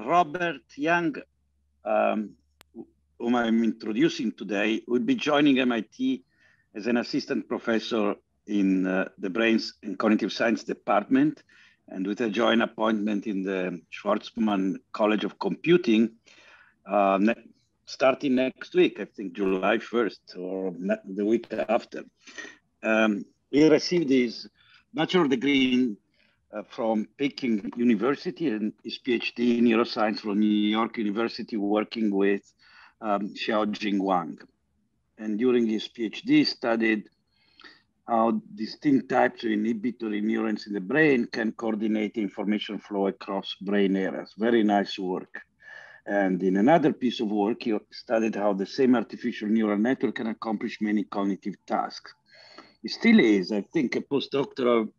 Robert Yang, um, whom I'm introducing today, will be joining MIT as an assistant professor in uh, the Brains and Cognitive Science Department and with a joint appointment in the Schwarzman College of Computing uh, ne- starting next week, I think July 1st or the week after. Um, he received his bachelor degree in, from Peking University and his PhD in neuroscience from New York University, working with um, Xiaojing Wang. And during his PhD, studied how distinct types of inhibitory neurons in the brain can coordinate information flow across brain areas. Very nice work. And in another piece of work, he studied how the same artificial neural network can accomplish many cognitive tasks. He still is, I think, a postdoctoral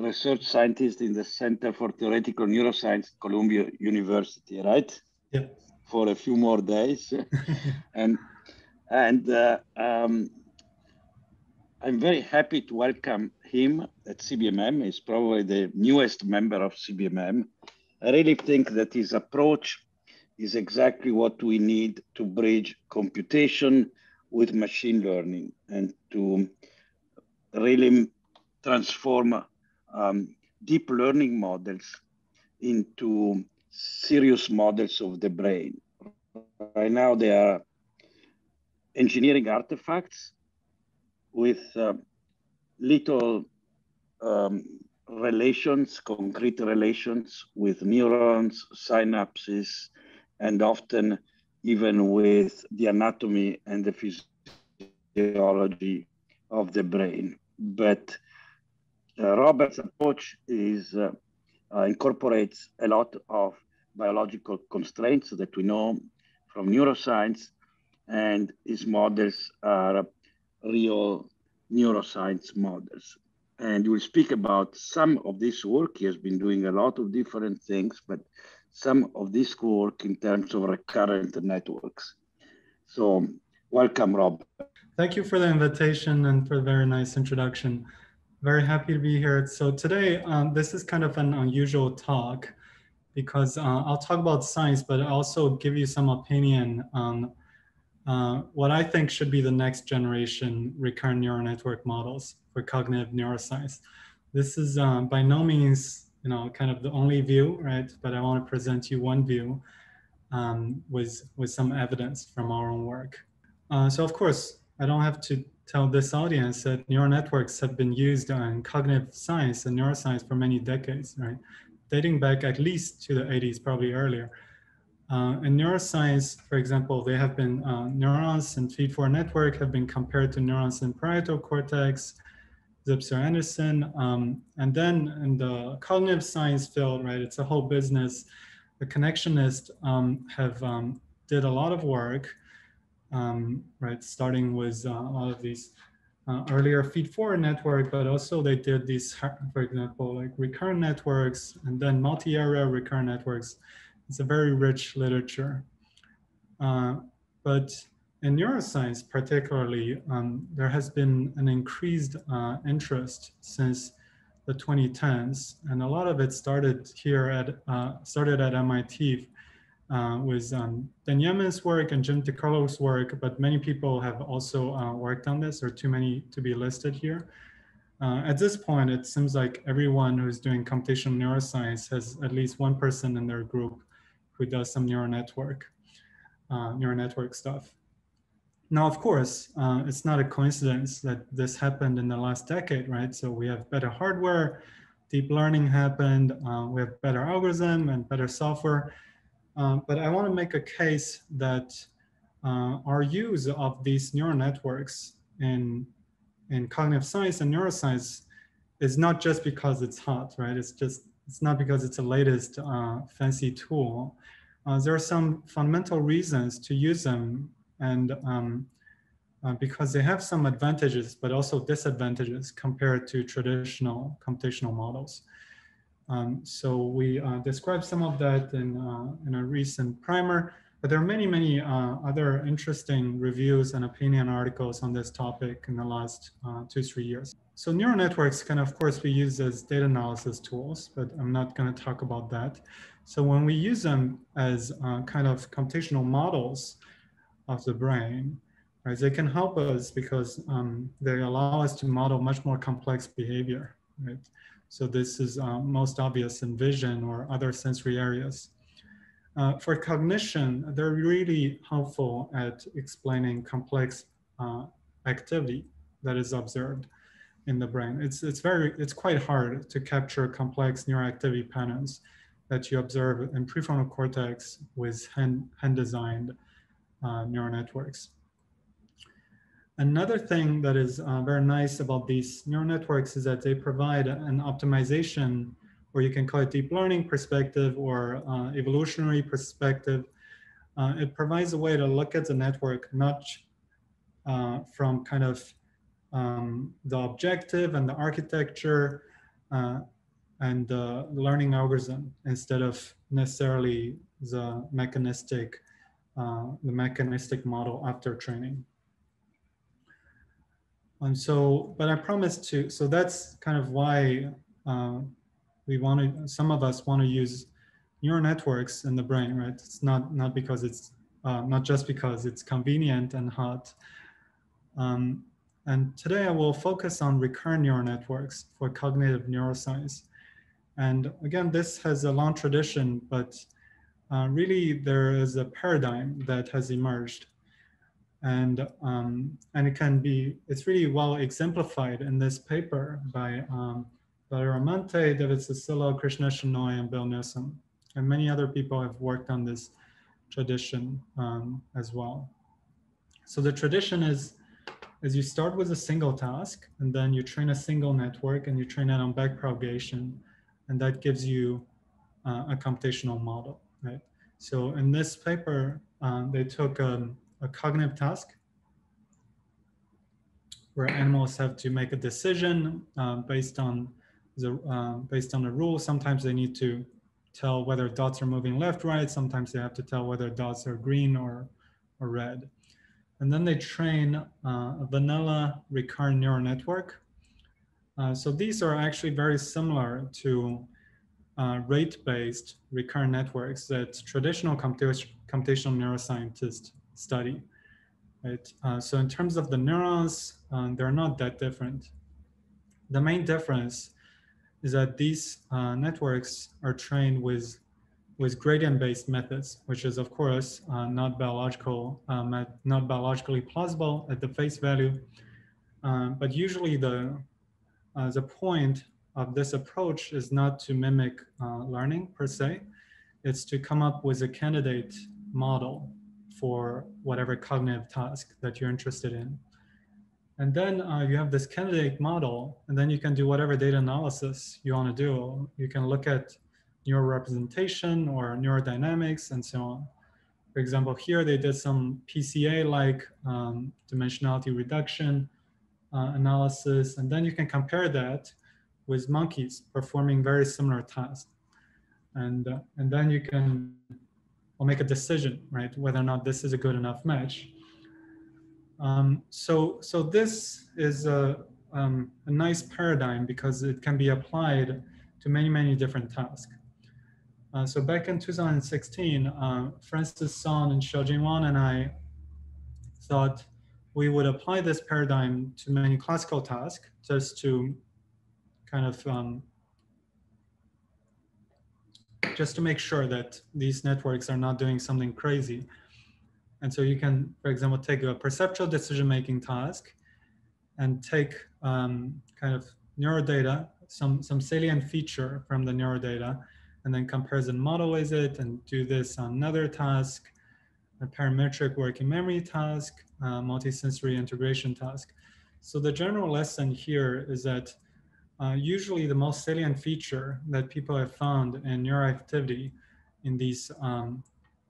research scientist in the Center for Theoretical Neuroscience at Columbia University, right? Yeah. For a few more days. and and uh, um, I'm very happy to welcome him at CBMM. He's probably the newest member of CBMM. I really think that his approach is exactly what we need to bridge computation with machine learning and to really transform um, deep learning models into serious models of the brain. Right now, they are engineering artifacts with uh, little um, relations, concrete relations with neurons, synapses, and often even with the anatomy and the physiology of the brain. But Robert's approach is uh, uh, incorporates a lot of biological constraints that we know from neuroscience, and his models are real neuroscience models. And we'll speak about some of this work. He has been doing a lot of different things, but some of this work in terms of recurrent networks. So welcome, Rob. Thank you for the invitation and for the very nice introduction. Very happy to be here. So today, um, this is kind of an unusual talk because uh, I'll talk about science, but also give you some opinion on uh, what I think should be the next generation recurrent neural network models for cognitive neuroscience. This is uh, by no means, you know, kind of the only view, right? But I want to present you one view um, with with some evidence from our own work. Uh, so of course, I don't have to tell this audience that neural networks have been used in cognitive science and neuroscience for many decades, right? Dating back at least to the 80s, probably earlier. Uh, in neuroscience, for example, they have been uh, neurons and feed-forward network have been compared to neurons in parietal cortex, Zipser Andersen. Um, and then in the cognitive science field, right, it's a whole business. The connectionists um, have um, did a lot of work, um, right, starting with uh, a lot of these uh, earlier feed-forward network, but also they did these, for example, like recurrent networks and then multi-area recurrent networks it's a very rich literature. Uh, but in neuroscience, particularly, um, there has been an increased uh, interest since the 2010s, and a lot of it started here at uh, started at MIT uh, with um, Dan work and Jim DiCarlo's work, but many people have also uh, worked on this, or too many to be listed here. Uh, at this point, it seems like everyone who's doing computational neuroscience has at least one person in their group who does some neural network, uh, neural network stuff. Now, of course, uh, it's not a coincidence that this happened in the last decade, right? So we have better hardware, deep learning happened, uh, we have better algorithm and better software. Uh, but I want to make a case that uh, our use of these neural networks in, in cognitive science and neuroscience is not just because it's hot, right? It's just it's not because it's the latest uh, fancy tool. Uh, there are some fundamental reasons to use them and um, uh, because they have some advantages, but also disadvantages compared to traditional computational models. Um, so we uh, describe some of that in, uh, in a recent primer, but there are many, many uh, other interesting reviews and opinion articles on this topic in the last two, three years. So neural networks can of course be used as data analysis tools, but I'm not going to talk about that. So when we use them as uh, kind of computational models of the brain, right, they can help us because um, they allow us to model much more complex behavior, right? So this is uh, most obvious in vision or other sensory areas. Uh, for cognition, they're really helpful at explaining complex uh, activity that is observed in the brain. It's, it's, very, it's quite hard to capture complex neuroactivity patterns that you observe in prefrontal cortex with hand, hand designed uh, neural networks. Another thing that is uh, very nice about these neural networks is that they provide an optimization, or you can call it deep learning perspective or uh, evolutionary perspective. Uh, it provides a way to look at the network not uh, from kind of um, the objective and the architecture uh, and the learning algorithm instead of necessarily the mechanistic, uh, the mechanistic model after training. And so, but I promised to, so that's kind of why uh, we want to, some of us want to use neural networks in the brain, right? It's not, not because it's, uh, not just because it's convenient and hot. Um, and today I will focus on recurrent neural networks for cognitive neuroscience. And again, this has a long tradition, but uh, really there is a paradigm that has emerged and um, and it can be it's really well exemplified in this paper by um, Valerio David Sussillo, Krishna Shenoy, and Bill Newsome, and many other people have worked on this tradition um, as well. So the tradition is is you start with a single task and then you train a single network and you train it on backpropagation and that gives you uh, a computational model, right? So in this paper, uh, they took um, a cognitive task where animals have to make a decision uh, based on the uh, based on a rule. Sometimes they need to tell whether dots are moving left, right. Sometimes they have to tell whether dots are green or or red. And then they train uh, a vanilla recurrent neural network. Uh, so these are actually very similar to uh, rate-based recurrent networks that traditional computation, computational neuroscientists study. Right? Uh, so in terms of the neurons, um, they're not that different. The main difference is that these uh, networks are trained with with gradient-based methods, which is of course uh, not biological, um, not biologically plausible at the face value. Um, but usually the uh, the point of this approach is not to mimic uh, learning per se, it's to come up with a candidate model for whatever cognitive task that you're interested in. And then uh, you have this candidate model, and then you can do whatever data analysis you want to do. You can look at neural representation or neurodynamics and so on. For example, here they did some PCA-like um, dimensionality reduction uh, analysis, and then you can compare that with monkeys performing very similar tasks. And, uh, and then you can will make a decision, right, whether or not this is a good enough match. Um, so, so this is a, um, a nice paradigm because it can be applied to many, many different tasks. Uh, so back in 2016, uh, Francis Song and Xiaojing Wang and I thought we would apply this paradigm to many classical tasks just to kind of um, just to make sure that these networks are not doing something crazy. And so you can, for example, take a perceptual decision-making task and take um, kind of neural data, some, some salient feature from the neural data, and then comparison model with it and do this on another task, a parametric working memory task, multisensory integration task. So the general lesson here is that uh, usually the most salient feature that people have found in neuroactivity in these, um,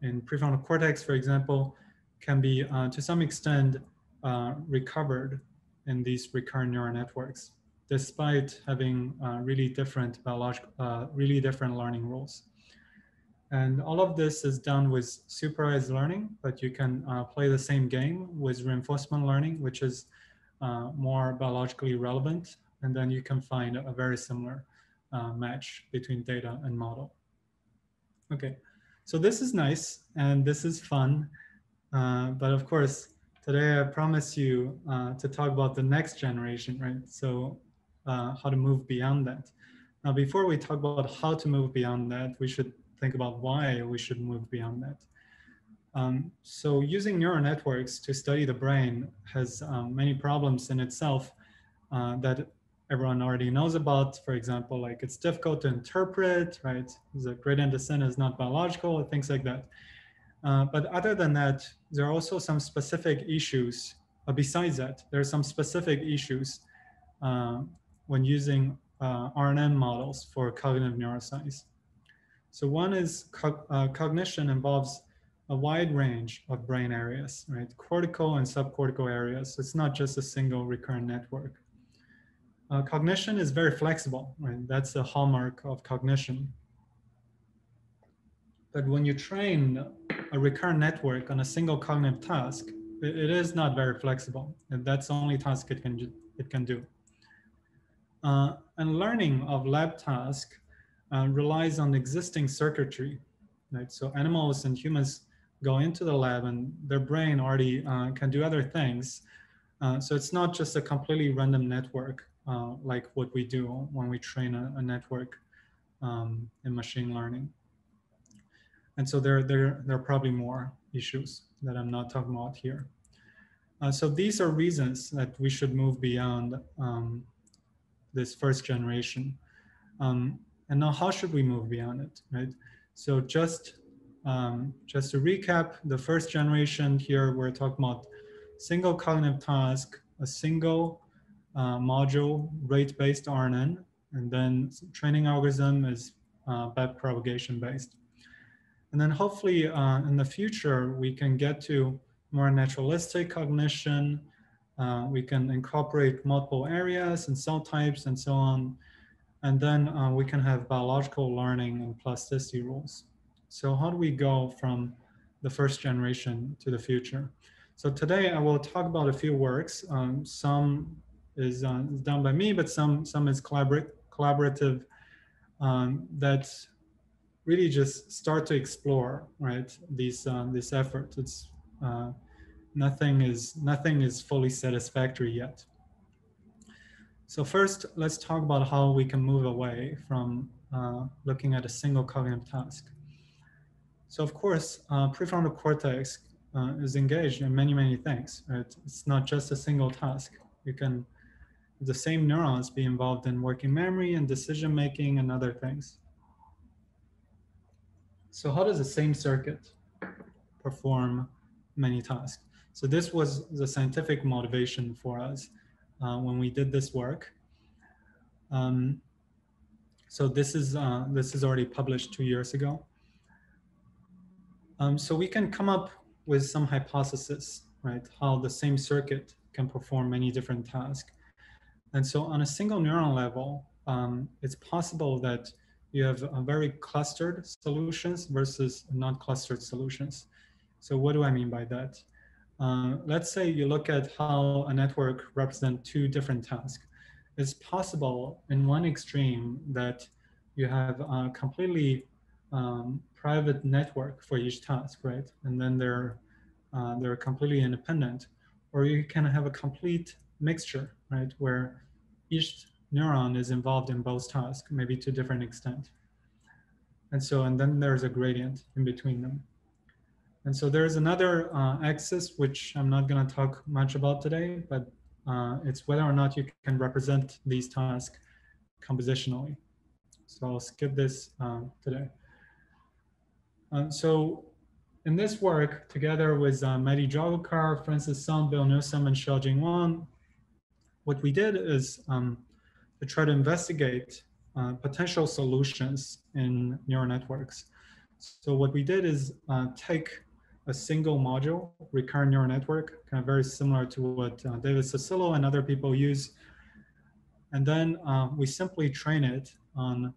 in prefrontal cortex, for example, can be uh, to some extent uh, recovered in these recurrent neural networks, despite having uh, really different biological, uh, really different learning rules. And all of this is done with supervised learning, but you can uh, play the same game with reinforcement learning, which is more biologically relevant and then you can find a very similar uh, match between data and model. Okay, so this is nice and this is fun. Uh, but of course, today I promise you uh, to talk about the next generation, right? So uh, how to move beyond that. Now, before we talk about how to move beyond that, we should think about why we should move beyond that. Um, so using neural networks to study the brain has um, many problems in itself uh, that everyone already knows about. For example, like it's difficult to interpret, right? The gradient descent is not biological, things like that. Uh, but other than that, there are also some specific issues. Besides that, there are some specific issues uh, when using uh, RNN models for cognitive neuroscience. So one is co uh, cognition involves a wide range of brain areas, right? Cortical and subcortical areas. So it's not just a single recurrent network. Uh, cognition is very flexible, right? That's the hallmark of cognition. But when you train a recurrent network on a single cognitive task, it, it is not very flexible. And that's the only task it can, it can do. Uh, and learning of lab task uh, relies on existing circuitry, right? So animals and humans go into the lab and their brain already uh, can do other things. Uh, so it's not just a completely random network uh, like what we do when we train a, a network um, in machine learning. And so there, there, there are probably more issues that I'm not talking about here. Uh, so these are reasons that we should move beyond um, this first generation. Um, and now how should we move beyond it, right? So just, um, just to recap, the first generation here, we're talking about single cognitive task, a single uh, module rate-based RNN, and then training algorithm is uh, backpropagation based. And then hopefully uh, in the future, we can get to more naturalistic cognition. Uh, we can incorporate multiple areas and cell types and so on. And then uh, we can have biological learning and plasticity rules. So how do we go from the first generation to the future? So today I will talk about a few works. Um, some is, uh, done by me, but some some is collaborative um, that really just start to explore right these uh, this effort. It's uh, nothing is nothing is fully satisfactory yet. So first, let's talk about how we can move away from uh, looking at a single cognitive task. So of course, uh, prefrontal cortex uh, is engaged in many, many things. Right? It's not just a single task. You can the same neurons be involved in working memory and decision making and other things. So how does the same circuit perform many tasks? So this was the scientific motivation for us uh, when we did this work. Um, so this is uh, this is already published two years ago. Um, so we can come up with some hypothesis, right? How the same circuit can perform many different tasks. And so on a single neuron level, um, it's possible that you have a very clustered solutions versus non-clustered solutions. So what do I mean by that? Uh, let's say you look at how a network represents two different tasks. It's possible in one extreme that you have a completely um, private network for each task, right? And then they're, uh, they're completely independent. Or you can have a complete mixture, right? Where each neuron is involved in both tasks, maybe to different extent. And so, and then there's a gradient in between them. And so there's another uh, axis, which I'm not gonna talk much about today, but uh, it's whether or not you can represent these tasks compositionally. So I'll skip this um, today. Uh, so in this work, together with uh, Mehdi Joglekar, Francis Song, Bill Newsome, and Xiaojing Wang, what we did is um, to try to investigate uh, potential solutions in neural networks. So what we did is uh, take a single module, recurrent neural network, kind of very similar to what uh, David Sussillo and other people use. And then uh, we simply train it on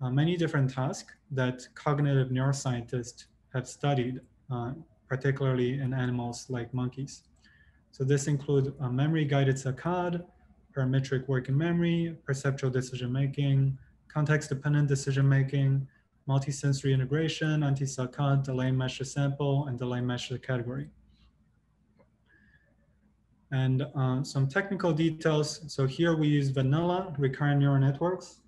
uh, many different tasks that cognitive neuroscientists have studied, uh, particularly in animals like monkeys. So this includes uh, memory-guided saccade, parametric working memory, perceptual decision-making, context-dependent decision-making, multi-sensory integration, anti-saccade, delay match sample, and delay match category. And uh, some technical details. So here we use vanilla recurrent neural networks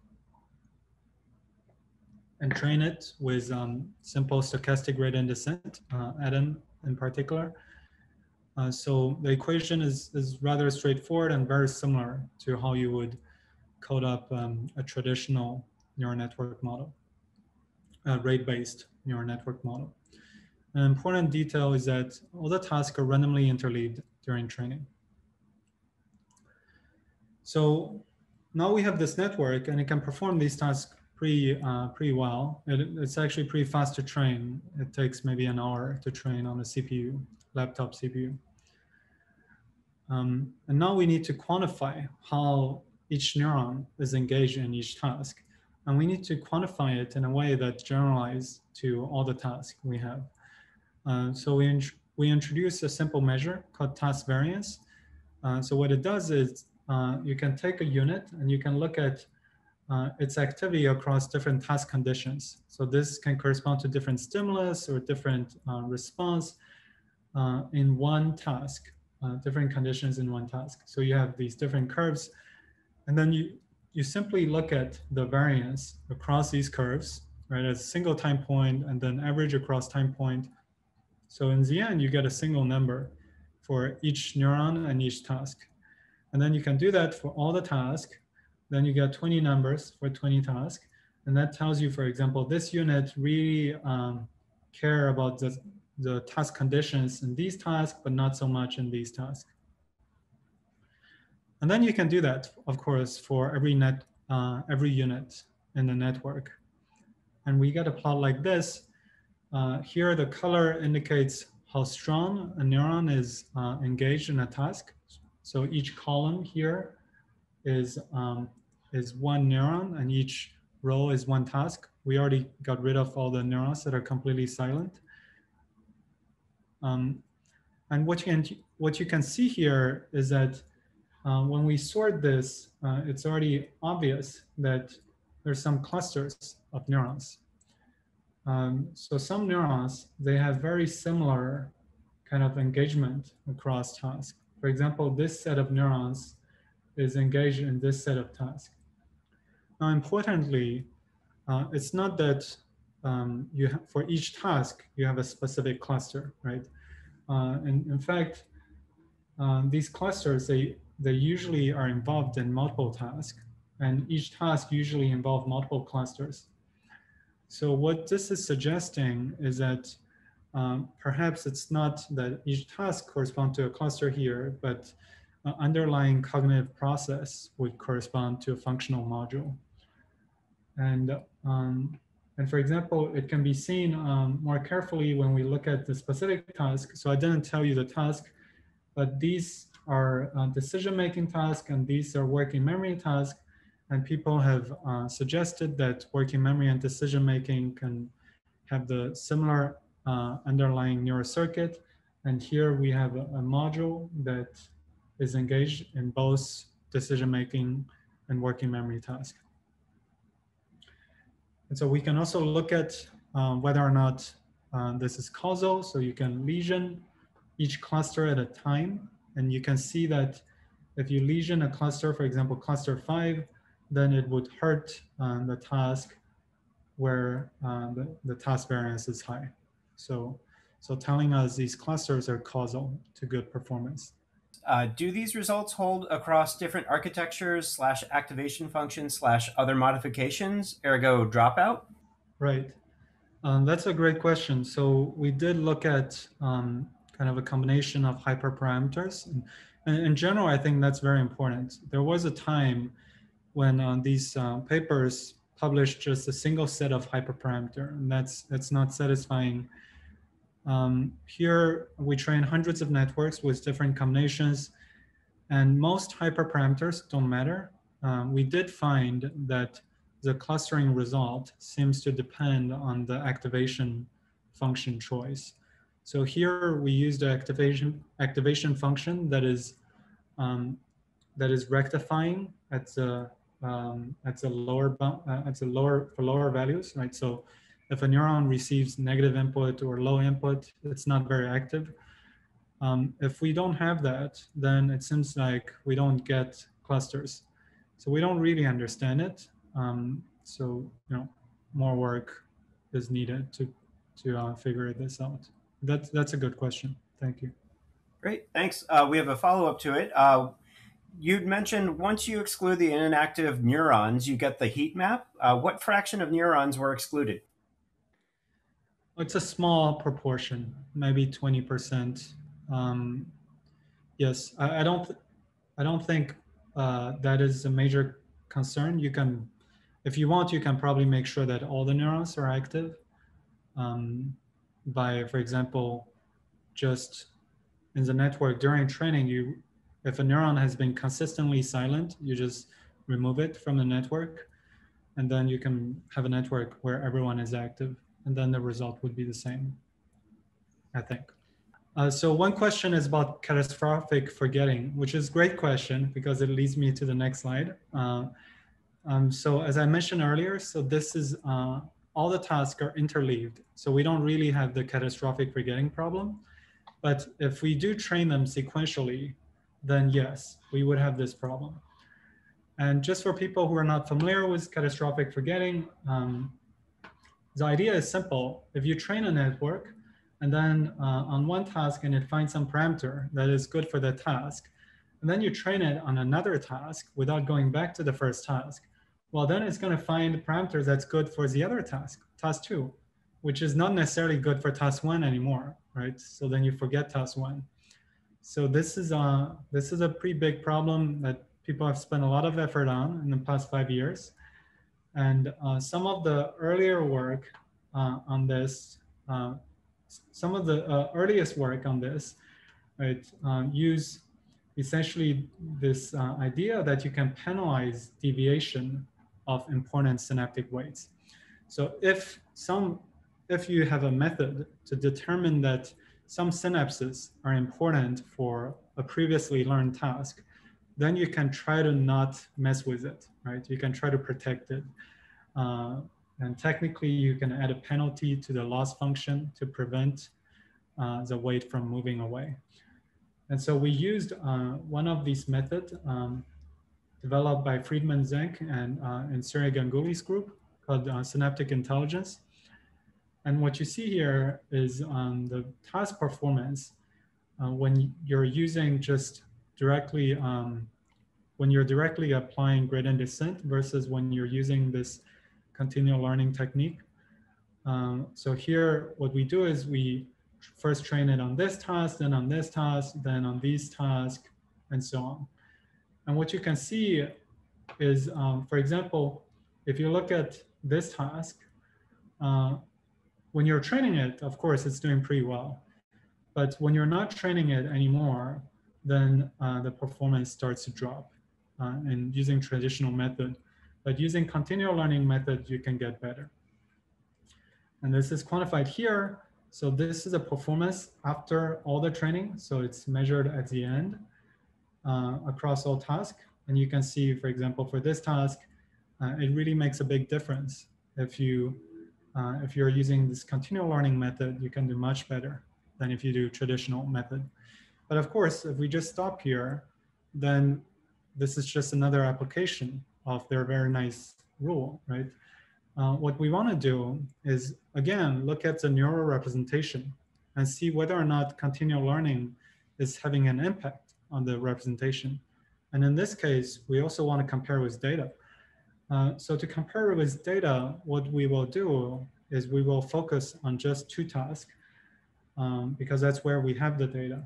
and train it with um, simple stochastic gradient descent, uh, ADAM in particular. Uh, so the equation is, is rather straightforward and very similar to how you would code up um, a traditional neural network model, a rate-based neural network model. An important detail is that all the tasks are randomly interleaved during training. So now we have this network and it can perform these tasks pretty, uh, pretty well. It, it's actually pretty fast to train. It takes maybe an hour to train on a CPU, laptop CPU. Um, and now we need to quantify how each neuron is engaged in each task. And we need to quantify it in a way that generalizes to all the tasks we have. Uh, so we, int we introduce a simple measure called task variance. Uh, so what it does is uh, you can take a unit and you can look at uh, its activity across different task conditions. So this can correspond to different stimulus or different uh, response uh, in one task, different conditions in one task. So you have these different curves and then you, you simply look at the variance across these curves, right, as a single time point and then average across time point. So in the end, you get a single number for each neuron and each task. And then you can do that for all the tasks. Then you get 20 numbers for 20 tasks. And that tells you, for example, this unit really um, care about the, the task conditions in these tasks, but not so much in these tasks. And then you can do that, of course, for every net, uh, every unit in the network. And we get a plot like this. Uh, here, the color indicates how strong a neuron is uh, engaged in a task. So each column here is, um, is one neuron and each row is one task. We already got rid of all the neurons that are completely silent. Um, and what you, can, what you can see here is that uh, when we sort this, uh, it's already obvious that there's some clusters of neurons. Um, so some neurons, they have very similar kind of engagement across tasks. For example, this set of neurons is engaged in this set of tasks. Now, importantly, uh, it's not that um, you for each task, you have a specific cluster, right? Uh, and in fact, uh, these clusters, they they usually are involved in multiple tasks and each task usually involve multiple clusters. So what this is suggesting is that um, perhaps it's not that each task corresponds to a cluster here, but uh, underlying cognitive process would correspond to a functional module. And, um, and for example, it can be seen um, more carefully when we look at the specific task. So I didn't tell you the task, but these are uh, decision-making tasks and these are working memory tasks. And people have uh, suggested that working memory and decision-making can have the similar uh, underlying neural circuit. And here we have a, a module that is engaged in both decision-making and working memory tasks. And so we can also look at um, whether or not uh, this is causal. So you can lesion each cluster at a time and you can see that if you lesion a cluster, for example, cluster five, then it would hurt um, the task where uh, the, the task variance is high. So, so telling us these clusters are causal to good performance. Uh, do these results hold across different architectures slash activation functions slash other modifications, ergo dropout? Right. Um, that's a great question. So we did look at um, kind of a combination of hyperparameters. And, and in general, I think that's very important. There was a time when uh, these uh, papers published just a single set of hyperparameter, and that's that's not satisfying. Um, here we train hundreds of networks with different combinations, and most hyperparameters don't matter. Um, we did find that the clustering result seems to depend on the activation function choice. So here we use the activation activation function that is um, that is rectifying at the um, at the lower uh, at the lower for lower values, right? So if a neuron receives negative input or low input, it's not very active. Um, if we don't have that, then it seems like we don't get clusters. So we don't really understand it. Um, so, you know, more work is needed to, to uh, figure this out. That's, that's a good question. Thank you. Great, thanks. Uh, we have a follow up to it. Uh, you'd mentioned once you exclude the inactive neurons, you get the heat map. Uh, what fraction of neurons were excluded? It's a small proportion, maybe 20%. Um, yes, I, I don't, I don't think uh, that is a major concern. You can, if you want, you can probably make sure that all the neurons are active um, by, for example, just in the network during training, you, if a neuron has been consistently silent, you just remove it from the network, and then you can have a network where everyone is active, and then the result would be the same, I think. Uh, so one question is about catastrophic forgetting, which is great question because it leads me to the next slide. Uh, um, so as I mentioned earlier, so this is uh, all the tasks are interleaved. So we don't really have the catastrophic forgetting problem. But if we do train them sequentially, then yes, we would have this problem. And just for people who are not familiar with catastrophic forgetting, um, the idea is simple. If you train a network, and then uh, on one task and it finds some parameter that is good for the task, and then you train it on another task without going back to the first task, well, then it's going to find parameters that's good for the other task, task two, which is not necessarily good for task one anymore, right? So then you forget task one. So this is a this is a pretty big problem that people have spent a lot of effort on in the past five years, and uh, some of the earlier work uh, on this uh, some of the uh, earliest work on this, right, uh, use essentially this uh, idea that you can penalize deviation of important synaptic weights. So if some, if you have a method to determine that some synapses are important for a previously learned task, then you can try to not mess with it, right? You can try to protect it. Uh, and technically, you can add a penalty to the loss function to prevent uh, the weight from moving away. And so we used uh, one of these methods um, developed by Friedemann Zenke and, uh, and Surya Ganguli's group called uh, Synaptic Intelligence. And what you see here is um, the task performance uh, when you're using just directly, um, when you're directly applying gradient descent versus when you're using this continual learning technique. Um, so here, what we do is we first train it on this task, then on this task, then on these tasks, and so on. And what you can see is, um, for example, if you look at this task, uh, when you're training it, of course, it's doing pretty well. But when you're not training it anymore, then uh, the performance starts to drop. Uh, and using traditional method, but using continual learning method, you can get better. And this is quantified here. So this is a performance after all the training. So it's measured at the end uh, across all tasks. And you can see, for example, for this task, uh, it really makes a big difference. If you uh, if you're using this continual learning method, you can do much better than if you do traditional method. But of course, if we just stop here, then this is just another application of their very nice rule, right? Uh, what we want to do is, again, look at the neural representation and see whether or not continual learning is having an impact on the representation. And in this case, we also want to compare with data. Uh, so to compare with data, what we will do is we will focus on just two tasks um, because that's where we have the data.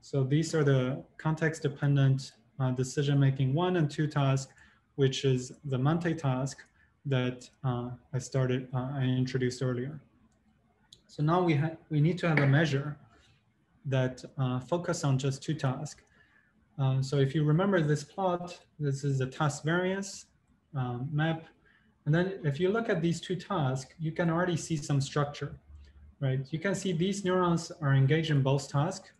So these are the context dependent uh, decision making one and two task, which is the Mante task that uh, I started, uh, I introduced earlier. So now we, we need to have a measure that uh, focus on just two tasks. Um, so if you remember this plot, this is the task variance um, map. And then if you look at these two tasks, you can already see some structure, right? You can see these neurons are engaged in both tasks,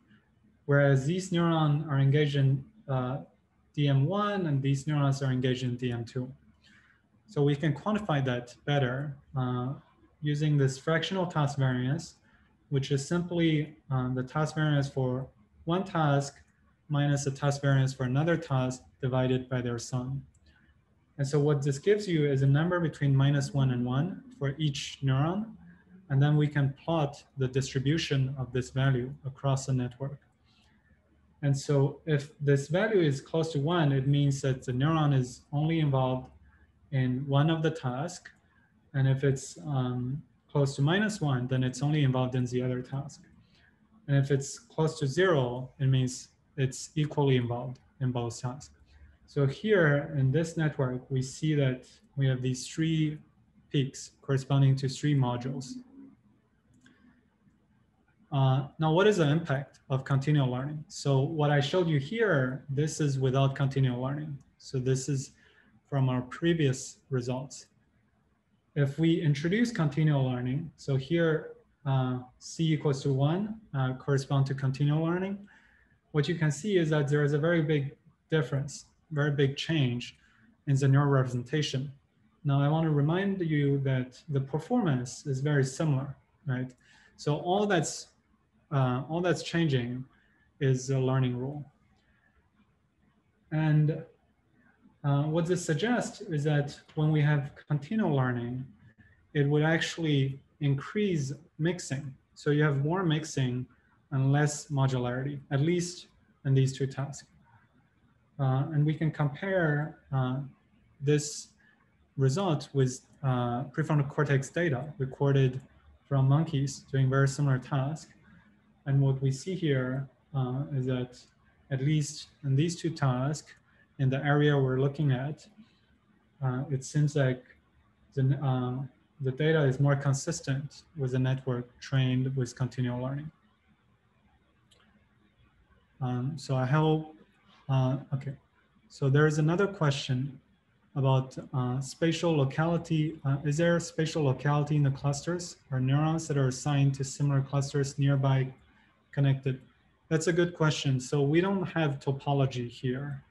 whereas these neurons are engaged in uh, DM1 and these neurons are engaged in DM2. So we can quantify that better uh, using this fractional task variance, which is simply um, the task variance for one task minus the task variance for another task divided by their sum. And so what this gives you is a number between minus one and one for each neuron. And then we can plot the distribution of this value across the network. And so if this value is close to one, it means that the neuron is only involved in one of the tasks. And if it's um, close to minus one, then it's only involved in the other task. And if it's close to zero, it means it's equally involved in both tasks. So here in this network, we see that we have these three peaks corresponding to three modules. Uh, now, what is the impact of continual learning? So what I showed you here, this is without continual learning. So this is from our previous results. If we introduce continual learning, so here uh, C equals to one uh, correspond to continual learning, what you can see is that there is a very big difference, very big change in the neural representation. Now I want to remind you that the performance is very similar, right? So all that's uh, all that's changing is the learning rule. And uh, what this suggests is that when we have continual learning, it would actually increase mixing. So you have more mixing and less modularity, at least in these two tasks. Uh, and we can compare uh, this result with uh, prefrontal cortex data recorded from monkeys doing very similar tasks. And what we see here uh, is that at least in these two tasks, in the area we're looking at, uh, it seems like the, uh, the data is more consistent with the network trained with continual learning. Um, so I hope, uh, okay. So there is another question about uh, spatial locality. Uh, is there spatial locality in the clusters or neurons that are assigned to similar clusters nearby connected? That's a good question. So we don't have topology here.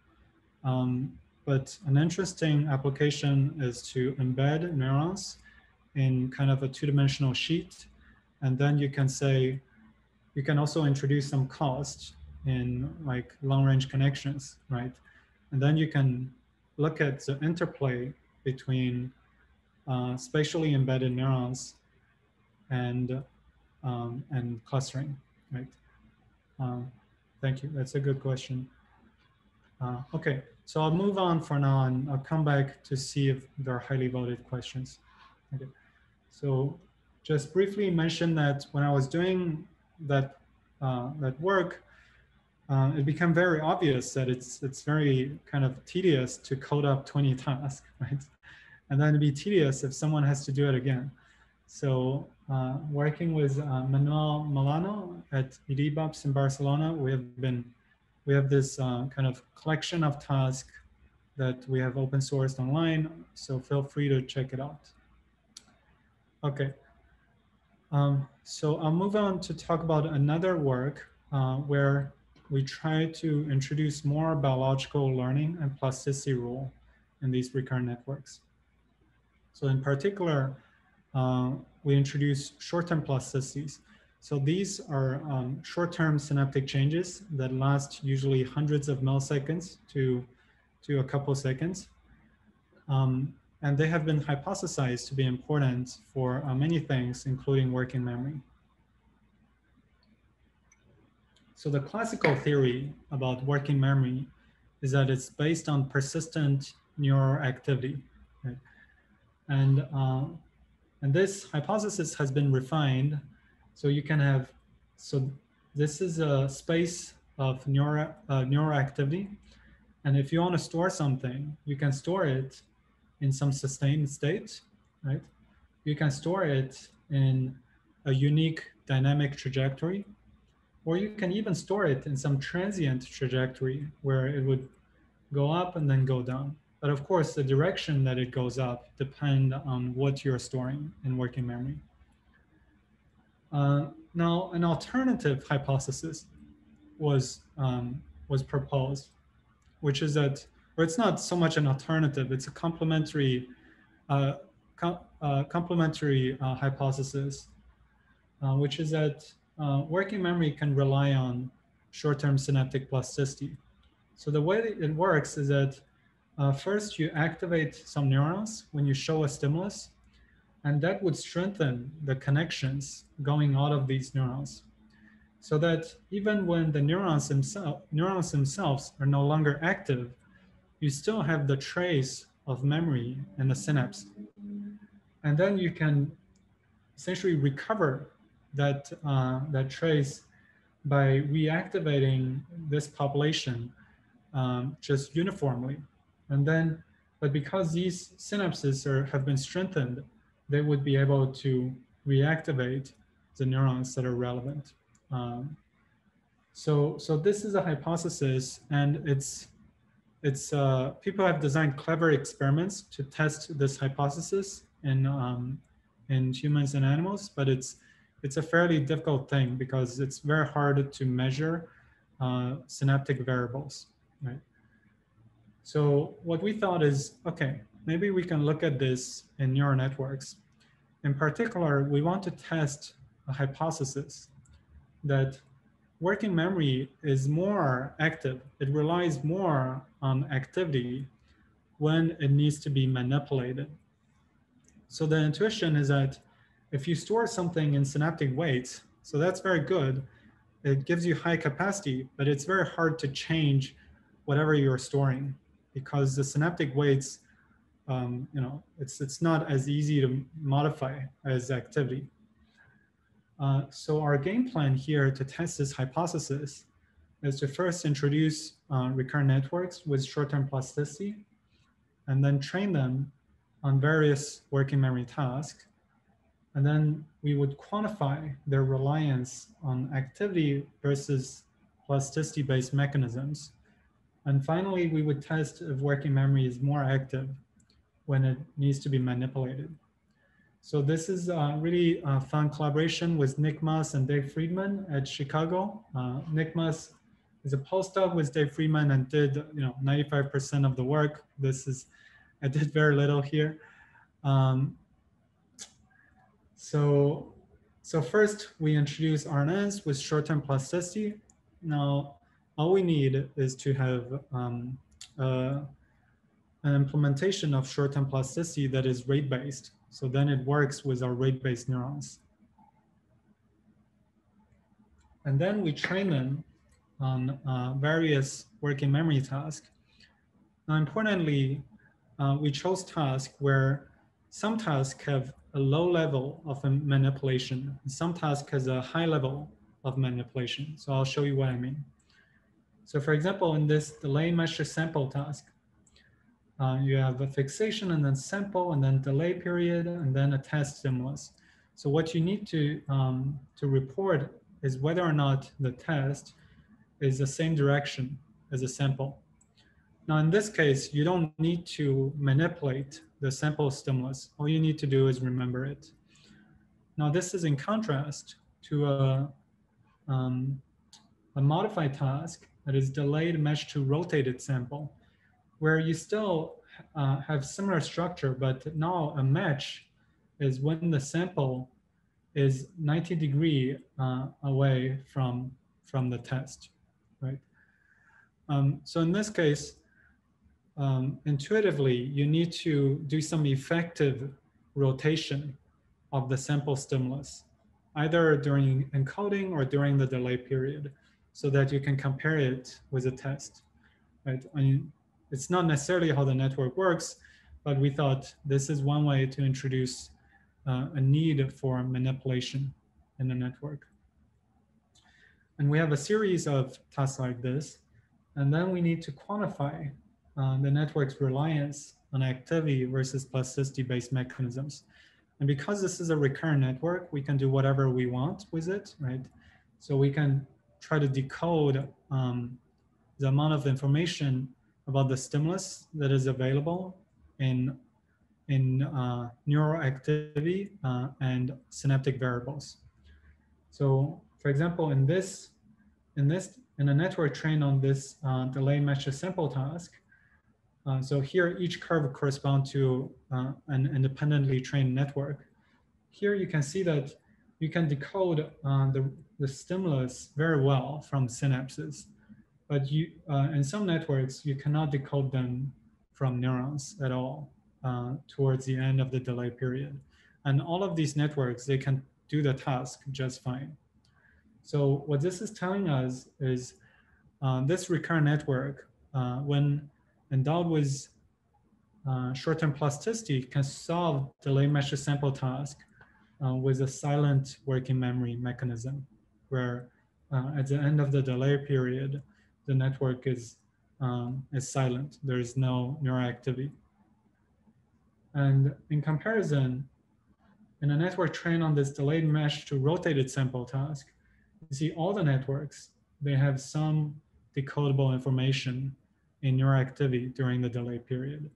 Um, but an interesting application is to embed neurons in kind of a two-dimensional sheet. And then you can say, you can also introduce some cost in like long-range connections, right? And then you can look at the interplay between uh, spatially embedded neurons and um, and clustering, right? Um, thank you. That's a good question. Uh, okay, so I'll move on for now and I'll come back to see if there are highly voted questions. Okay. So just briefly mention that when I was doing that, uh, that work, uh, it became very obvious that it's, it's very kind of tedious to code up 20 tasks, right? And then it'd be tedious if someone has to do it again. So uh, working with uh, Manuel Molano at IDIBAPS in Barcelona, we have been, we have this uh, kind of collection of tasks that we have open sourced online. So feel free to check it out. Okay. Um, so I'll move on to talk about another work uh, where we try to introduce more biological learning and plasticity rule in these recurrent networks. So in particular, uh, we introduce short-term plasticities. So these are um, short-term synaptic changes that last usually hundreds of milliseconds to, to a couple seconds. Um, and they have been hypothesized to be important for uh, many things, including working memory. So the classical theory about working memory is that it's based on persistent neural activity. Right? And, uh, and this hypothesis has been refined. So you can have, so this is a space of neural, uh, neural activity. And if you want to store something, you can store it in some sustained state, right? You can store it in a unique dynamic trajectory, or you can even store it in some transient trajectory where it would go up and then go down. But of course, the direction that it goes up depend on what you're storing in working memory. Uh, now, an alternative hypothesis was um, was proposed, which is that or it's not so much an alternative, it's a complementary uh, a complementary uh, hypothesis, uh, which is that uh, working memory can rely on short-term synaptic plasticity. So the way it works is that uh, first you activate some neurons when you show a stimulus, and that would strengthen the connections going out of these neurons. So that even when the neurons, themselves, neurons themselves are no longer active, you still have the trace of memory in the synapse. And then you can essentially recover that, uh, that trace by reactivating this population um, just uniformly. And then, but because these synapses are, have been strengthened, they would be able to reactivate the neurons that are relevant. Um, so, so this is a hypothesis, and it's it's uh, people have designed clever experiments to test this hypothesis in um, in humans and animals, but it's it's a fairly difficult thing because it's very hard to measure uh, synaptic variables, right? So what we thought is, okay, maybe we can look at this in neural networks. In particular, we want to test a hypothesis that working memory is more active. It relies more on activity when it needs to be manipulated. So the intuition is that if you store something in synaptic weights, so that's very good. It gives you high capacity, but it's very hard to change whatever you're storing because the synaptic weights, um, you know, it's, it's not as easy to modify as activity. Uh, so our game plan here to test this hypothesis is to first introduce uh, recurrent networks with short-term plasticity and then train them on various working memory tasks and then we would quantify their reliance on activity versus plasticity-based mechanisms. And finally, we would test if working memory is more active when it needs to be manipulated. So this is a really a fun collaboration with Nick Masse and Dave Freedman at Chicago. Uh, Nick Masse is a postdoc with Dave Freedman and did you know 95% of the work. This is, I did very little here. Um, so, so first we introduce RNNs with short-term plasticity. Now, all we need is to have um, uh, an implementation of short-term plasticity that is rate-based. So then it works with our rate-based neurons. And then we train them on uh, various working memory tasks. Now, importantly, uh, we chose tasks where some tasks have a low level of manipulation. and Some tasks has a high level of manipulation. So I'll show you what I mean. So for example, in this delay match sample task, uh, you have a fixation and then sample and then delay period and then a test stimulus. So what you need to, um, to report is whether or not the test is the same direction as a sample. Now in this case, you don't need to manipulate the sample stimulus. All you need to do is remember it. Now this is in contrast to a, um, a modified task that is delayed match to rotated sample, where you still uh, have similar structure, but now a match is when the sample is 90 degree uh, away from, from the test, right? Um, so in this case, um, intuitively, you need to do some effective rotation of the sample stimulus, either during encoding or during the delay period, so that you can compare it with a test. Right? I mean, it's not necessarily how the network works, but we thought this is one way to introduce uh, a need for manipulation in the network. And we have a series of tasks like this, and then we need to quantify uh, the network's reliance on activity versus plasticity-based mechanisms. And because this is a recurrent network, we can do whatever we want with it, right? So we can try to decode um, the amount of information about the stimulus that is available in in uh, neural activity uh, and synaptic variables. So, for example, in this in this in a network trained on this uh, delay match sample task, Uh, so here, each curve corresponds to uh, an independently trained network. Here you can see that you can decode uh, the, the stimulus very well from synapses, but you uh, in some networks, you cannot decode them from neurons at all uh, towards the end of the delay period. And all of these networks, they can do the task just fine. So what this is telling us is uh, this recurrent network, uh, when endowed with uh, short-term plasticity, can solve delay match sample task uh, with a silent working memory mechanism, where uh, at the end of the delay period, the network is um, is silent. There is no neural activity. And in comparison, in a network trained on this delayed match to rotated sample task, you see all the networks, they have some decodable information in neural activity during the delay period.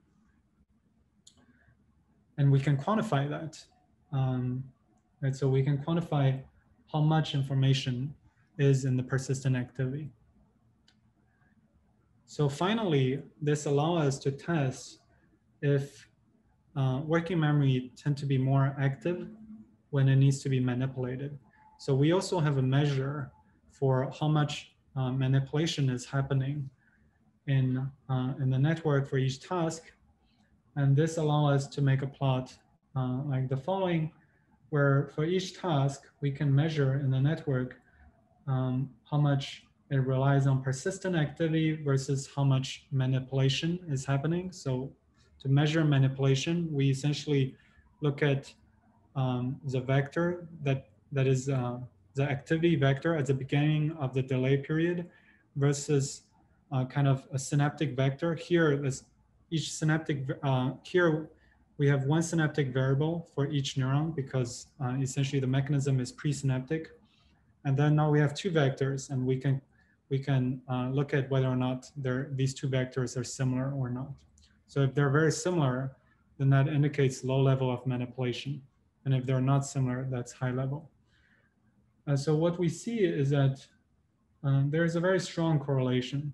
And we can quantify that. Um, right? So we can quantify how much information is in the persistent activity. So finally, this allows us to test if uh, working memory tend to be more active when it needs to be manipulated. So we also have a measure for how much uh, manipulation is happening in, uh, in the network for each task. And this allows us to make a plot uh, like the following, where for each task, we can measure in the network um, how much it relies on persistent activity versus how much manipulation is happening. So to measure manipulation, we essentially look at um, the vector that, that is uh, the activity vector at the beginning of the delay period versus uh, kind of a synaptic vector. Here, this, each synaptic, uh, here we have one synaptic variable for each neuron because uh, essentially the mechanism is presynaptic. And then now we have two vectors and we can we can uh, look at whether or not these two vectors are similar or not. So if they're very similar, then that indicates low level of manipulation. And if they're not similar, that's high level. Uh, so what we see is that um, there's a very strong correlation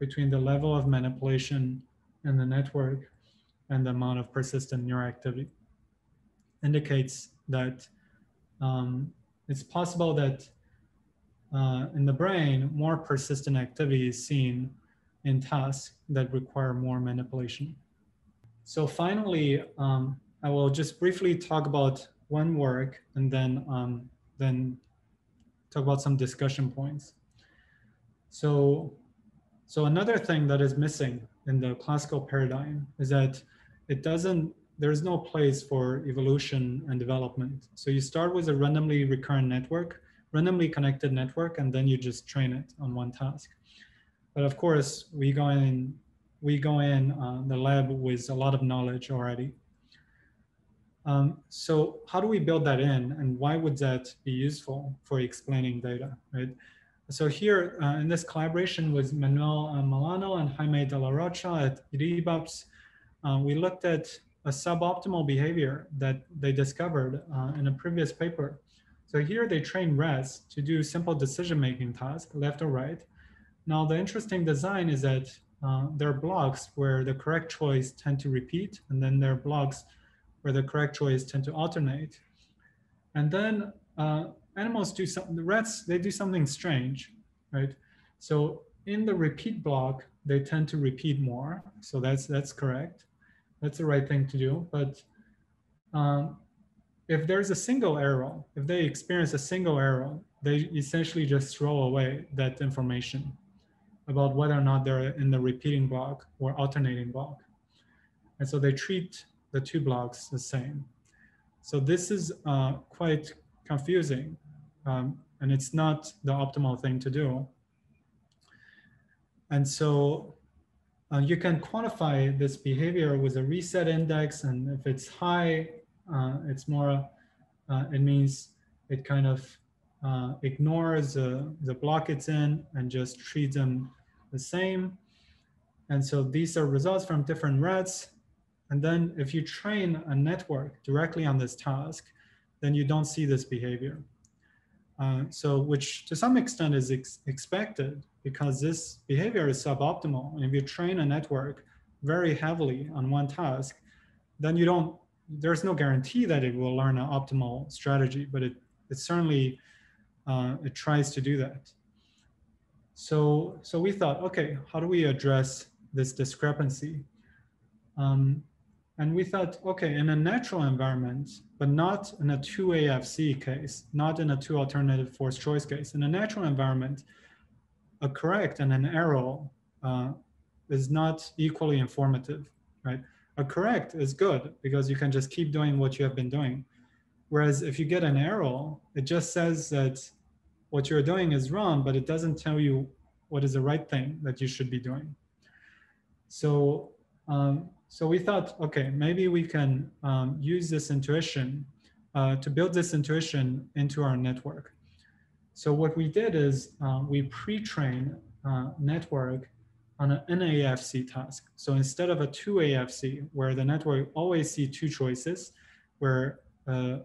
between the level of manipulation in the network and the amount of persistent neural activity. Indicates that um, it's possible that uh, in the brain, more persistent activity is seen in tasks that require more manipulation. So finally, um, I will just briefly talk about one work and then, um, then talk about some discussion points. So, so another thing that is missing in the classical paradigm is that it doesn't, there's no place for evolution and development. So you start with a randomly recurrent network randomly connected network and then you just train it on one task. But of course, we go in, we go in uh, the lab with a lot of knowledge already. Um, so how do we build that in and why would that be useful for explaining data, right? So here uh, in this collaboration with Manuel Molano and Jaime de la Rocha at IDIBAPS, uh, we looked at a suboptimal behavior that they discovered uh, in a previous paper. So here they train rats to do simple decision-making tasks, left or right. Now the interesting design is that uh, there are blocks where the correct choice tend to repeat, and then there are blocks where the correct choice tend to alternate. And then uh, animals do some, the rats, they do something strange, right? So in the repeat block, they tend to repeat more. So that's, that's correct. That's the right thing to do. But um, if there's a single error, if they experience a single error, they essentially just throw away that information about whether or not they're in the repeating block or alternating block. And so they treat the two blocks the same. So this is uh, quite confusing um, and it's not the optimal thing to do. And so uh, you can quantify this behavior with a reset index and if it's high, uh, it's more, uh, it means it kind of uh, ignores the block it's in and just treats them the same. And so these are results from different rats. And then if you train a network directly on this task, then you don't see this behavior. Uh, so which to some extent is ex expected because this behavior is suboptimal. And if you train a network very heavily on one task, then you don't, there's no guarantee that it will learn an optimal strategy, but it, it certainly, uh, it tries to do that. So, so we thought, okay, how do we address this discrepancy? Um, and we thought, okay, in a natural environment, but not in a two AFC case, not in a two alternative force choice case. In a natural environment, a correct and an error uh, is not equally informative, right? A correct is good because you can just keep doing what you have been doing. Whereas if you get an error, it just says that what you're doing is wrong, but it doesn't tell you what is the right thing that you should be doing. So, um, so we thought, okay, maybe we can um, use this intuition uh, to build this intuition into our network. So what we did is uh, we pre-train uh, network on an NAFC task. So instead of a two AFC, where the network always see two choices, where uh,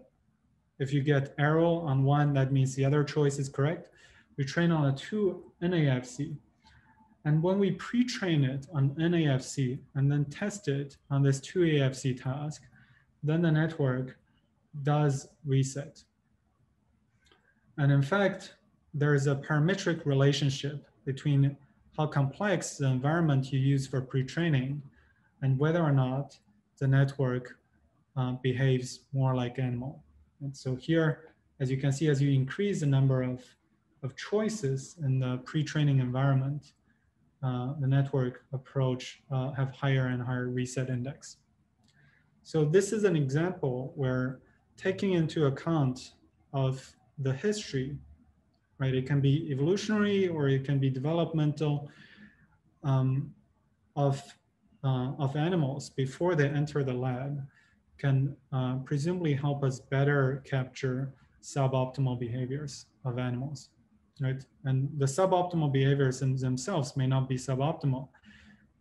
if you get error on one, that means the other choice is correct. We train on a two NAFC. And when we pre-train it on NAFC and then test it on this two AFC task, then the network does reset. And in fact, there is a parametric relationship between how complex the environment you use for pre-training and whether or not the network uh, behaves more like animal. And so here, as you can see, as you increase the number of, of choices in the pre-training environment, uh, the network approach uh, have higher and higher reset index. So this is an example where taking into account of the history, right? It can be evolutionary or it can be developmental um, of, uh, of animals before they enter the lab can uh, presumably help us better capture suboptimal behaviors of animals, right? And the suboptimal behaviors themselves may not be suboptimal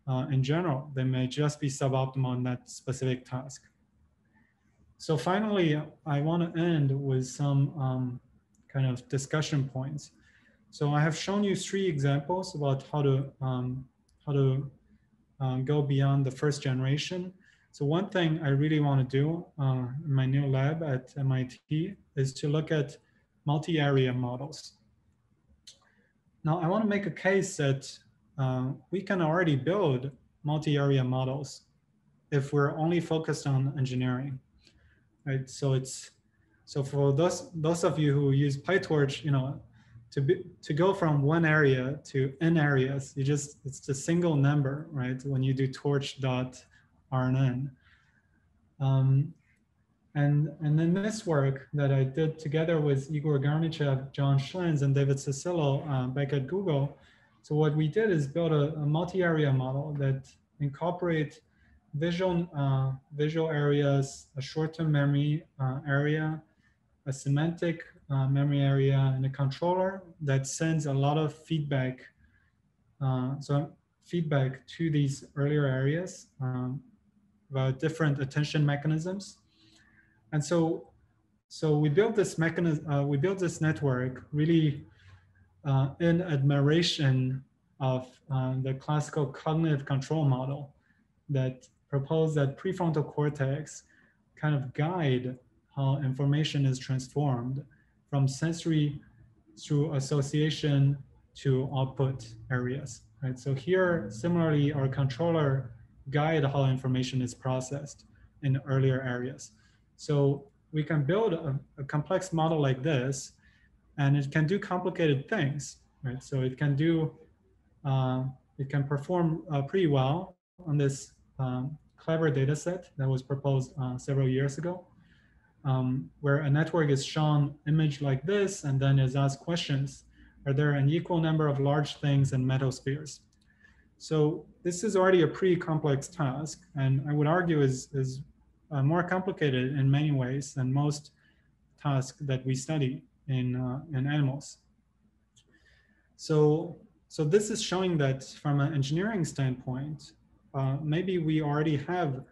uh, in general. They may just be suboptimal in that specific task. So finally, I want to end with some um, kind of discussion points. So I have shown you three examples about how to um, how to um, go beyond the first generation. So one thing I really want to do uh, in my new lab at MIT is to look at multi-area models. Now I want to make a case that uh, we can already build multi-area models if we're only focused on engineering right? So it's so for those those of you who use PyTorch, you know, to be to go from one area to n areas, you just it's a single number, right? When you do torch dot rnn. Um, and and then this work that I did together with Igor Ganichev, Jon Shlens, and David Sussillo uh, back at Google. So what we did is build a, a multi-area model that incorporate visual, uh, visual areas, a short-term memory uh, area, a semantic uh, memory area, and a controller that sends a lot of feedback. Uh, so feedback to these earlier areas um, about different attention mechanisms. And so, so we built this mechanism, uh, we built this network really uh, in admiration of the classical cognitive control model that proposed that prefrontal cortex kind of guide how information is transformed from sensory through association to output areas, right? So here, similarly, our controller guide how information is processed in earlier areas. So we can build a, a complex model like this, and it can do complicated things, right? So it can do, uh, it can perform uh, pretty well on this um, CLEVR data set that was proposed uh, several years ago, um, where a network is shown image like this and then is asked questions. Are there an equal number of large things and metal spheres? So this is already a pretty complex task, and I would argue is, is uh, more complicated in many ways than most tasks that we study in, uh, in animals. So, so this is showing that from an engineering standpoint, uh, maybe we already have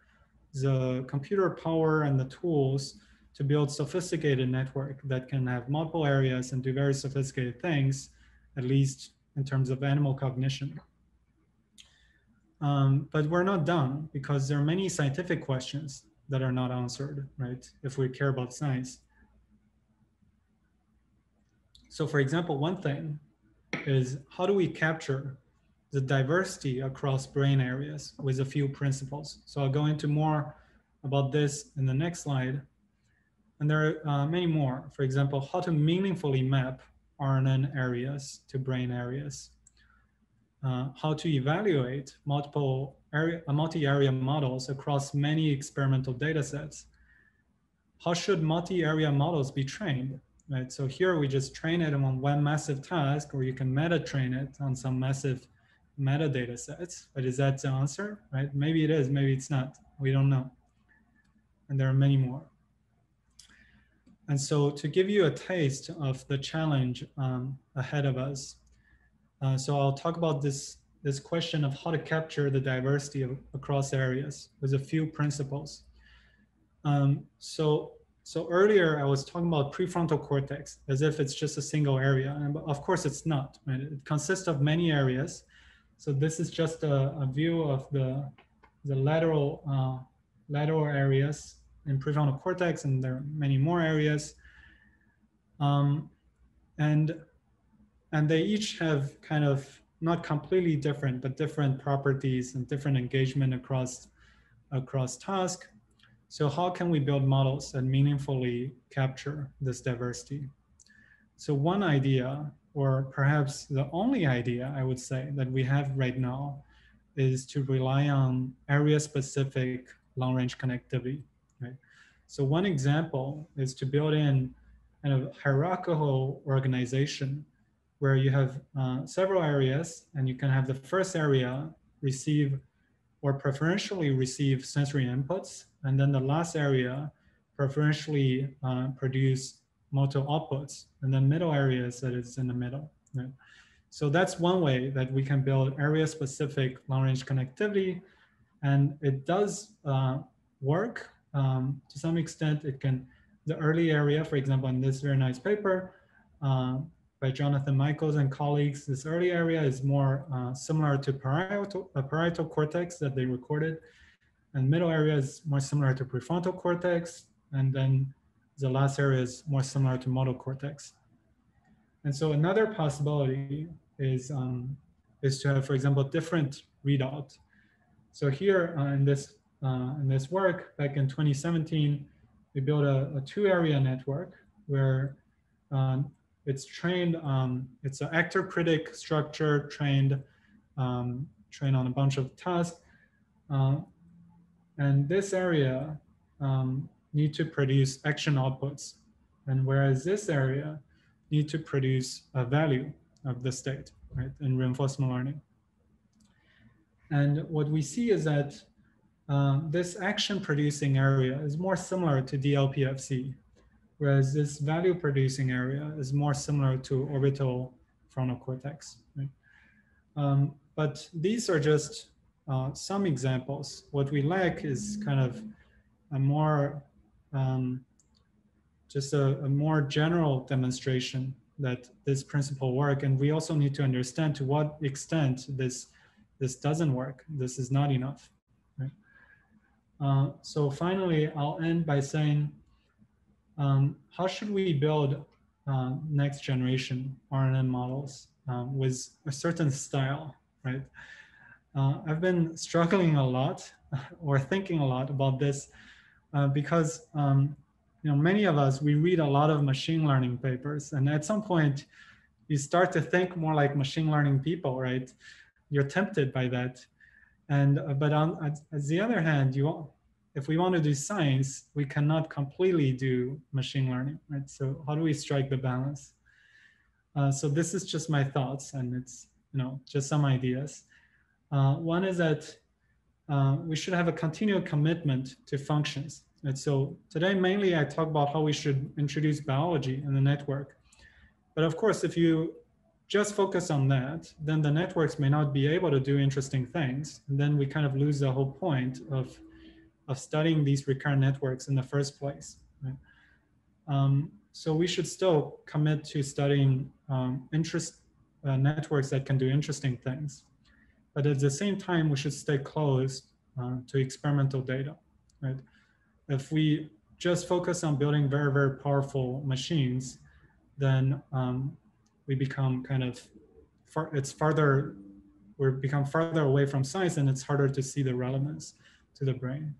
the computer power and the tools to build sophisticated network that can have multiple areas and do very sophisticated things, at least in terms of animal cognition. Um, but we're not done because there are many scientific questions that are not answered, right? If we care about science. So for example, one thing is how do we capture the diversity across brain areas with a few principles? So I'll go into more about this in the next slide. And there are uh, many more. For example, how to meaningfully map RNN areas to brain areas. Uh, how to evaluate multiple area, uh, multi-area models across many experimental data sets. How should multi-area models be trained? Right, so here we just train it on one massive task, or you can meta train it on some massive metadata sets. But is that the answer? Right? Maybe it is, maybe it's not. We don't know. And there are many more. And so to give you a taste of the challenge um, ahead of us, uh, so I'll talk about this, this question of how to capture the diversity of, across areas with a few principles. Um, so, so earlier I was talking about prefrontal cortex as if it's just a single area. And of course it's not, right? It consists of many areas. So this is just a, a view of the, the lateral, uh, lateral areas in prefrontal cortex, and there are many more areas. Um, and, and they each have kind of not completely different, but different properties and different engagement across, across task. So how can we build models that meaningfully capture this diversity? So one idea, or perhaps the only idea I would say that we have right now is to rely on area specific long range connectivity. Right? So one example is to build in kind of hierarchical organization where you have uh, several areas and you can have the first area receive or preferentially receive sensory inputs and then the last area preferentially uh, produce motor outputs and then middle areas that is in the middle. Right? So that's one way that we can build area specific long range connectivity and it does uh, work um, to some extent. It can, the early area, for example, in this very nice paper uh, by Jonathan Michaels and colleagues, this early area is more uh, similar to parietal, uh, parietal cortex that they recorded. And middle area is more similar to prefrontal cortex. And then the last area is more similar to motor cortex. And so another possibility is, um, is to have, for example, different readout. So here uh, in this uh, in this work back in 2017, we built a, a two area network where um, it's trained, um, it's an actor critic structure trained, um, trained on a bunch of tasks. Uh, and this area um, need to produce action outputs. And whereas this area need to produce a value of the state, right, in reinforcement learning. And what we see is that uh, this action producing area is more similar to DLPFC, whereas this value producing area is more similar to orbital frontal cortex. Right? Um, but these are just uh, some examples. What we lack is kind of a more, um, just a, a more general demonstration that this principle work. And we also need to understand to what extent this, this doesn't work. This is not enough. Uh, so finally, I'll end by saying, um, how should we build uh, next generation RNN models um, with a certain style, right? Uh, I've been struggling a lot or thinking a lot about this uh, because um, you know many of us we read a lot of machine learning papers and at some point you start to think more like machine learning people right you're tempted by that and uh, but on the other hand, you if we want to do science, we cannot completely do machine learning, right? So how do we strike the balance? Uh, so this is just my thoughts, and it's you know just some ideas. Uh, one is that uh, we should have a continual commitment to functions. And so today mainly I talk about how we should introduce biology in the network. But of course, if you just focus on that, then the networks may not be able to do interesting things. And then we kind of lose the whole point of, of studying these recurrent networks in the first place. Right? Um, so we should still commit to studying um, interest uh, networks that can do interesting things. but at the same time, we should stay close uh, to experimental data, right? If we just focus on building very, very powerful machines, then um, we become kind of, far, it's farther, we become farther away from science and it's harder to see the relevance to the brain.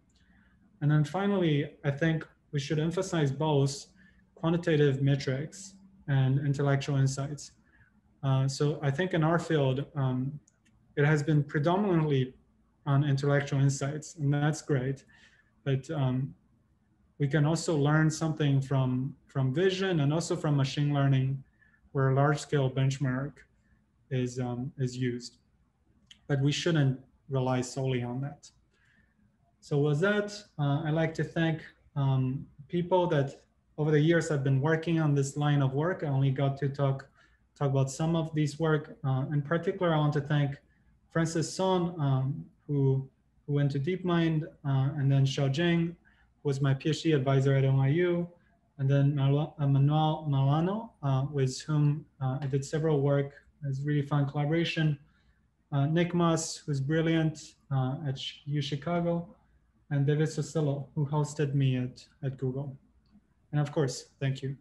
And then finally, I think we should emphasize both quantitative metrics and intellectual insights. Uh, so I think in our field, um, it has been predominantly on intellectual insights, and that's great. But um, we can also learn something from, from vision and also from machine learning, where a large scale benchmark is, um, is used. But we shouldn't rely solely on that. So with that, uh, I'd like to thank um, people that over the years have been working on this line of work. I only got to talk talk about some of these work. Uh, in particular, I want to thank Francis Song, um, who, who went to DeepMind, uh, and then Xiao Zheng, who was my PhD advisor at NYU, and then uh, Manuel Molano, uh, with whom uh, I did several work. It was really fun collaboration. Uh, Nick Masse, who's brilliant at U Chicago, and David Sussillo, who hosted me at, at Google. And of course, thank you.